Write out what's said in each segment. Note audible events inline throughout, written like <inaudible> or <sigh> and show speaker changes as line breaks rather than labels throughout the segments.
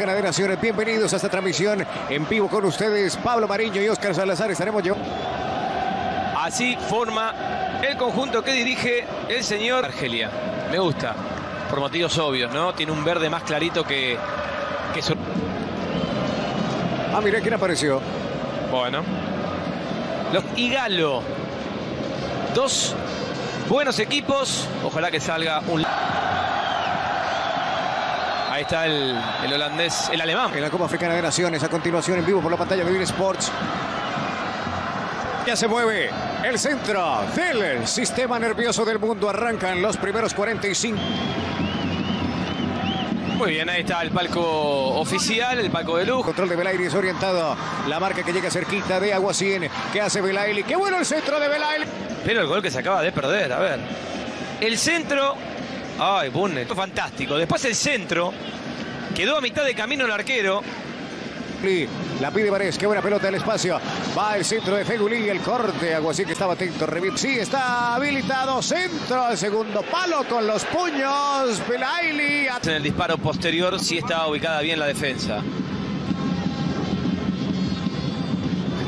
Africana de Naciones. Bienvenidos a esta transmisión en vivo con ustedes. Pablo Mariño y Oscar Salazar estaremos yo.
Así forma el conjunto que dirige el señor Argelia. Me gusta, por motivos obvios, ¿no? Tiene un verde más clarito que... que su...
Ah, mira quién apareció.
Bueno. Los Igalo. Dos buenos equipos. Ojalá que salga un... Ahí está el, el holandés, el alemán.
En la Copa Africana de Naciones, a continuación en vivo por la pantalla de Bein Sports. Ya se mueve el centro del sistema nervioso del mundo. Arrancan los primeros 45.
Muy bien, ahí está el palco oficial, el palco de lujo.
Control de Belairi es orientado. La marca que llega cerquita de Aguacín. ¿Qué hace Belaili? ¡Qué bueno el centro de Belaili!
Pero el gol que se acaba de perder, a ver. El centro. Ay, Bunne, fantástico. Después el centro. Quedó a mitad de camino el arquero.
La pide Varés, qué buena pelota del espacio. Va el centro de Fegulí, el corte. Aguacín que estaba atento. Revit. Sí, está habilitado. Centro al segundo palo con los puños. Belaili.
En el disparo posterior sí estaba ubicada bien la defensa.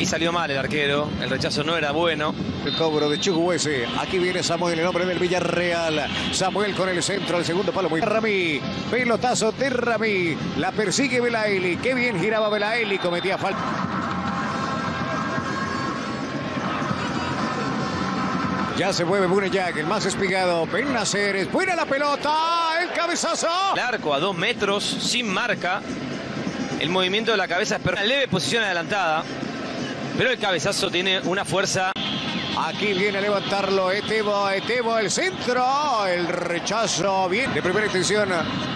Aquí salió mal el arquero. El rechazo no era bueno.
El cobro de Chucuese. Aquí viene Samuel, el hombre del Villarreal. Samuel con el centro, el segundo palo. Muy Rami. Pelotazo de Rami. La persigue Belaili. Qué bien giraba Belaili. Cometía falta. Ya se mueve Buneyak, el más espigado. Ben. Buena la pelota. El cabezazo.
El arco a dos metros, sin marca. El movimiento de la cabeza es una leve posición adelantada. Pero el cabezazo tiene una fuerza.
Aquí viene a levantarlo Etebo, Etebo, el centro, el rechazo, bien de primera intención.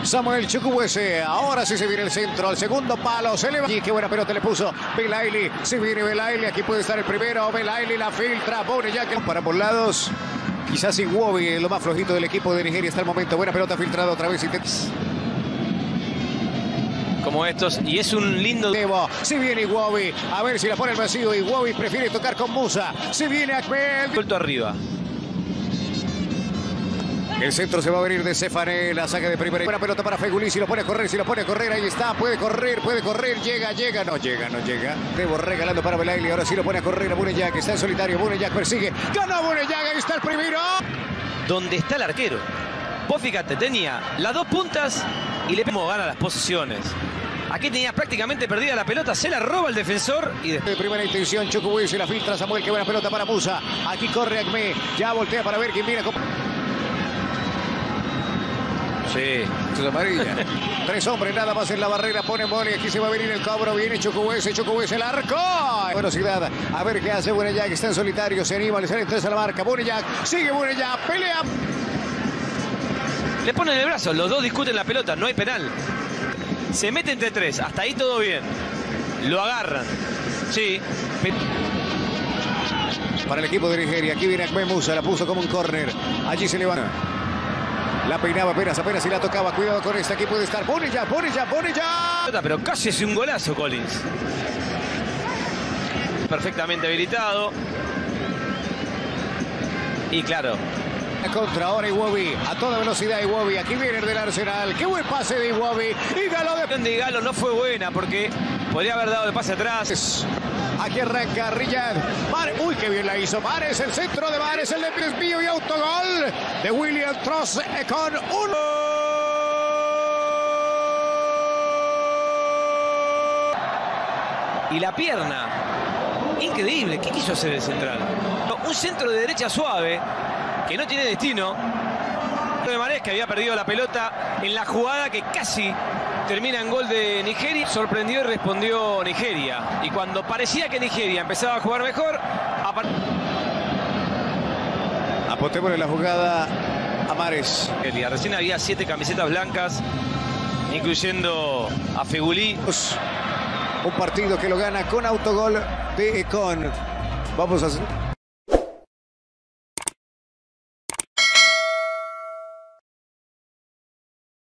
Samuel Chucuese, ahora sí se viene el centro, al segundo palo, se le y qué buena pelota le puso Belaili, se viene Belaili, aquí puede estar el primero, Belaili la filtra, pone ya que para por lados, quizás Iwobi, lo más flojito del equipo de Nigeria hasta el momento, buena pelota filtrada otra vez,
como estos y es un lindo
si viene Iwobi a ver si la pone el vacío Iwobi prefiere tocar con Musa si viene Ahmed
suelto arriba
el centro se va a venir de Cefané, la saca de primera. Buena pelota para Fegulí, si lo pone a correr, si lo pone a correr, ahí está, puede correr, puede correr, llega, llega, no llega, no llega. Debo regalando para Belaili, ahora sí lo pone a correr a Buneyak, está en solitario, Buneyak persigue, gana Buneyak, ahí está el primero.
¿Dónde está el arquero? Vos fíjate, tenía las dos puntas y le como gana las posiciones. Aquí tenía prácticamente perdida la pelota, se la roba el defensor y
de primera intención Chucubuy se la filtra Samuel, qué buena pelota para Musa. Aquí corre Acme, ya voltea para ver quién viene.
Sí,
es amarilla. <laughs> Tres hombres nada más en la barrera, pone mole, aquí se va a venir el cobro, viene Chucubuese, Chucubuese el arco. Velocidad, a ver qué hace Buenayac, está en solitario, se anima, le sale tres a la marca. Buenayac, sigue Buenayac, pelea.
Le ponen el brazo, los dos discuten la pelota, no hay penal. Se mete entre tres, hasta ahí todo bien. Lo agarran. Sí.
Para el equipo de Nigeria, aquí viene Akme Musa, la puso como un córner. Allí se levanta. La peinaba apenas, apenas y la tocaba. Cuidado con esta, aquí puede estar. Pone ya, pone ya, pone ya.
Pero casi es un golazo, Collins. Perfectamente habilitado. Y claro,
contra ahora Iwobi. A toda velocidad Iwobi. Aquí viene el del Arsenal. Qué buen pase de Iwobi. Y Galo de...
de Galo no fue buena porque podría haber dado el pase atrás.
Aquí arranca Riyad. Uy, qué bien la hizo. Mares, el centro de Mares, el de desvío y autogol de William Tross con uno.
Y la pierna. Increíble. ¿Qué quiso hacer el central? Un centro de derecha suave que no tiene destino. De Marés que había perdido la pelota en la jugada que casi termina en gol de Nigeria. Sorprendió y respondió Nigeria. Y cuando parecía que Nigeria empezaba a jugar mejor,
apostémosle la jugada a Mares.
Recién había siete camisetas blancas, incluyendo a Fegulí.
Un partido que lo gana con autogol de Econ. Vamos a